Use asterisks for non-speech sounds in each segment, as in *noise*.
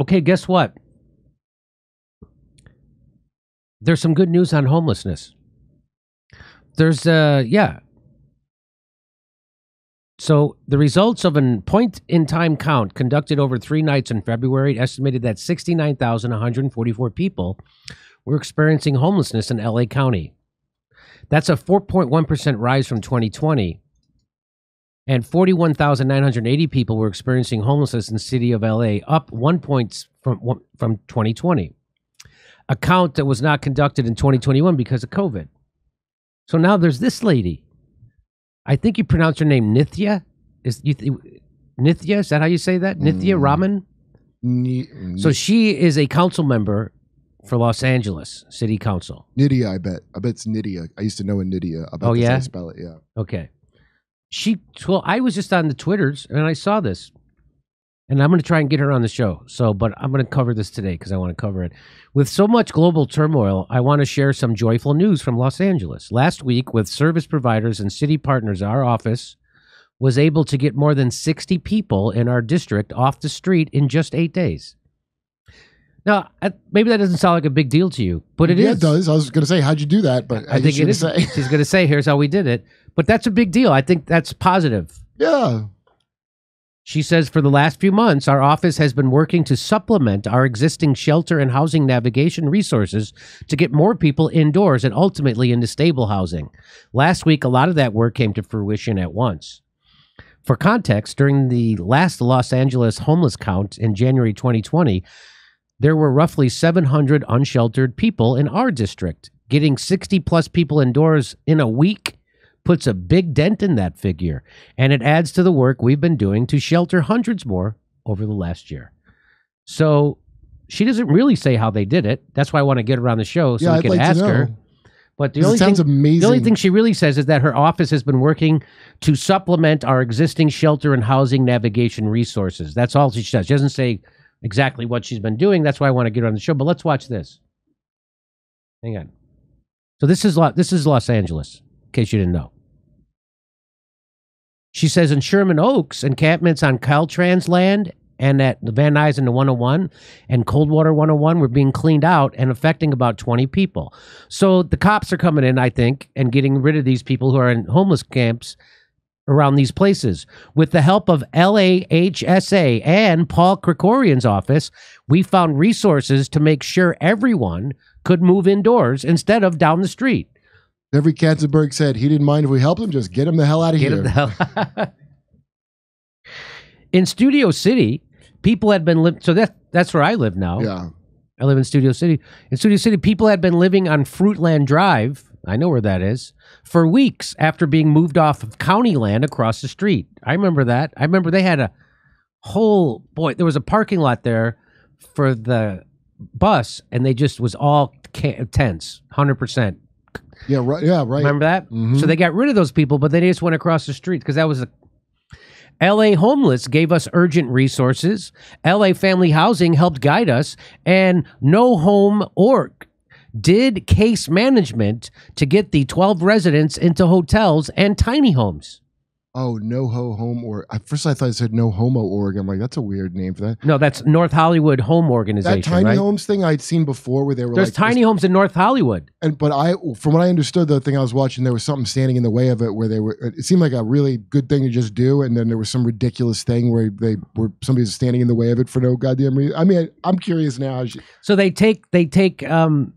Okay, guess what? There's some good news on homelessness. There's uh yeah. So the results of an point in time count conducted over 3 nights in February estimated that 69,144 people were experiencing homelessness in LA County. That's a 4.1% rise from 2020. And 41,980 people were experiencing homelessness in the city of LA, up 1 point from from 2020. A count that was not conducted in 2021 because of COVID. So now there's this lady. I think you pronounce her name Nithya. Is you th- Nithya? Is that how you say that? Nithya Mm. Raman. Ni- So she is a council member for Los Angeles City Council. Nydia, I bet. I bet it's Nydia. I used to know a Nydia. I bet Oh, yeah? spell it. Yeah. Okay. She well, I was just on the Twitters and I saw this. And I'm going to try and get her on the show. So, but I'm going to cover this today because I want to cover it. With so much global turmoil, I want to share some joyful news from Los Angeles. Last week, with service providers and city partners, our office was able to get more than 60 people in our district off the street in just eight days. Now, I- maybe that doesn't sound like a big deal to you, but it is. yeah, it does. I was going to say, how'd you do that? But I think it is. Say. She's going to say, "Here's how we did it," but that's a big deal. I think that's positive. yeah. She says for the last few months, our office has been working to supplement our existing shelter and housing navigation resources to get more people indoors and ultimately into stable housing. Last week, a lot of that work came to fruition at once. For context, during the last Los Angeles homeless count in January 2020, there were roughly 700 unsheltered people in our district. Getting 60 plus people indoors in a week puts a big dent in that figure, and it adds to the work we've been doing to shelter hundreds more over the last year. So she doesn't really say how they did it. That's why I want to get her on the show so yeah, we I'd can like ask her. But the only thing, amazing. the only thing she really says is that her office has been working to supplement our existing shelter and housing navigation resources. That's all she says. She doesn't say exactly what she's been doing. That's why I want to get her on the show. But let's watch this. Hang on. So this is Lo- this is Los Angeles, in case you didn't know. She says in Sherman Oaks, encampments on Caltrans land and at Van Nuys and the 101 and Coldwater 101 were being cleaned out and affecting about 20 people. So the cops are coming in, I think, and getting rid of these people who are in homeless camps around these places. With the help of LAHSA and Paul Krekorian's office, we found resources to make sure everyone could move indoors instead of down the street. Every Katzenberg said he didn't mind if we helped him, just get him the hell out of Get here. hell. *laughs* in Studio City, people had been living. So that that's where I live now. yeah. I live in Studio City. In Studio City, people had been living on Fruitland Drive. I know where that is for weeks after being moved off of county land across the street. I remember that. I remember they had a whole boy. There was a parking lot there for the bus, and they just was all ca- tents, hundred percent. Yeah, right. Yeah, right. Remember that? Mhm. So they got rid of those people, but they just went across the street because that was a. LA Homeless gave us urgent resources. LA Family Housing helped guide us, and No Home Org did case management to get the 12 residents into hotels and tiny homes. Oh, no ho home or at first I thought it said no homo org. I'm like, that's a weird name for that. No, that's North Hollywood Home Organization. That tiny right? homes thing I'd seen before where they were There's like tiny homes in North Hollywood. and but I from what I understood the thing I was watching there was something standing in the way of it where they were it seemed like a really good thing to just do and then there was some ridiculous thing where they were somebody's standing in the way of it for no goddamn reason. I mean, I'm curious now. So they take they take um,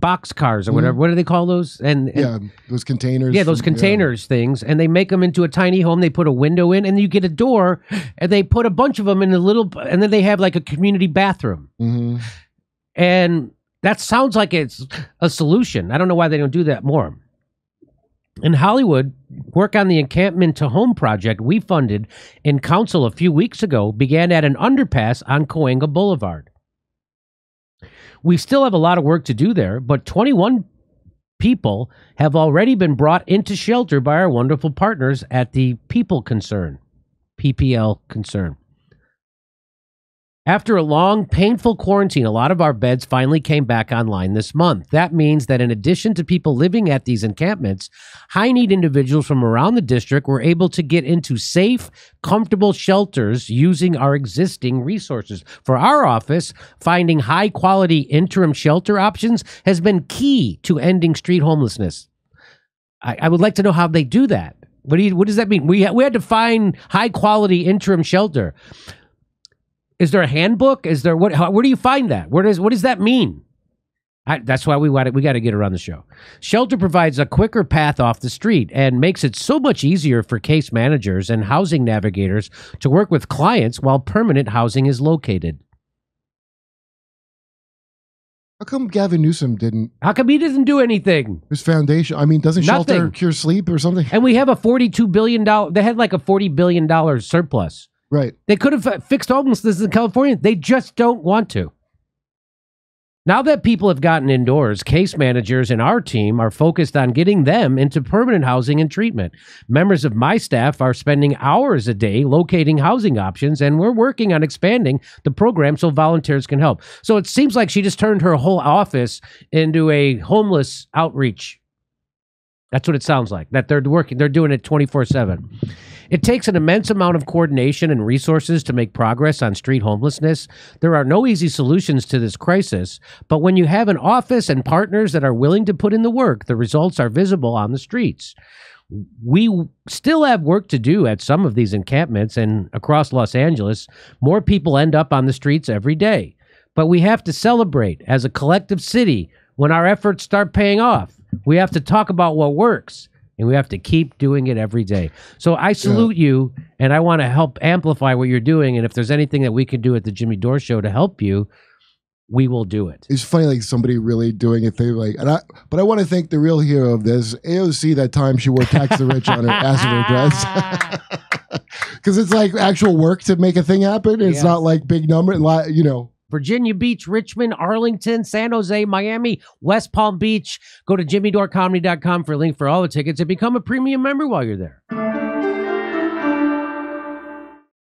box cars or whatever. What do they call those? And, and Yeah, those containers. Yeah, those from- containers things, and they make them into a tiny home. They put a window in, and you get a door, and they put a bunch of them in a little, and then they have like a community bathroom, Mhm. and that sounds like it's a solution. I don't know why they don't do that more. In Hollywood, work on the encampment to home project we funded in council a few weeks ago began at an underpass on Cahuenga Boulevard. We still have a lot of work to do there, but 21 people have already been brought into shelter by our wonderful partners at the People Concern, PPL Concern. After a long, painful quarantine, a lot of our beds finally came back online this month. That means that in addition to people living at these encampments, high need individuals from around the district were able to get into safe, comfortable shelters using our existing resources. For our office, finding high quality interim shelter options has been key to ending street homelessness. I, I would like to know how they do that. What, do you, what does that mean? We, we had to find high quality interim shelter. Is there a handbook? Is there what? How, where do you find that? Where does what does that mean? I, that's why we got we got to get her on the show. Shelter provides a quicker path off the street and makes it so much easier for case managers and housing navigators to work with clients while permanent housing is located. How come Gavin Newsom didn't? How come he doesn't do anything? His foundation. I mean, doesn't shelter cure sleep or something? And we have a forty-two billion dollar. They had like a forty billion dollars surplus. Right. They could have fixed homelessness in California. They just don't want to. Now that people have gotten indoors, case managers in our team are focused on getting them into permanent housing and treatment. Members of my staff are spending hours a day locating housing options, and we're working on expanding the program so volunteers can help. So it seems like she just turned her whole office into a homeless outreach. That's what it sounds like. That they're working, they're doing it 24 7. It takes an immense amount of coordination and resources to make progress on street homelessness. There are no easy solutions to this crisis, but when you have an office and partners that are willing to put in the work, the results are visible on the streets. We still have work to do at some of these encampments and across Los Angeles. More people end up on the streets every day. But we have to celebrate as a collective city when our efforts start paying off. We have to talk about what works and we have to keep doing it every day. So I salute you and I want to help amplify what you're doing. And if there's anything that we can do at the Jimmy Dore show to help you, we will do it. It's funny, like somebody really doing a thing like, and I. But I want to thank the real hero of this, AOC. That time she wore "Tax the Rich" on her her dress, *laughs* because it's like actual work to make a thing happen. It's Yes. not like big number, you know. Virginia Beach, Richmond, Arlington, San Jose, Miami, West Palm Beach. Go to jimmydorecomedy.com for a link for all the tickets and become a premium member while you're there.